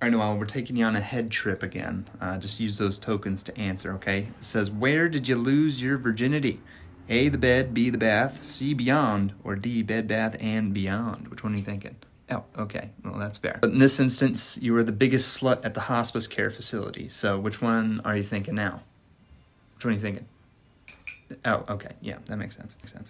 All right, Noel, we're taking you on a head trip again. Uh, just use those tokens to answer, okay? It says, Where did you lose your virginity? A, the bed, B, the bath, C, beyond, or D, bed, bath, and beyond. Which one are you thinking? Oh, okay. Well, that's fair. But in this instance, you were the biggest slut at the hospice care facility. So which one are you thinking now? Which one are you thinking? Oh, okay. Yeah, that makes sense. Makes sense.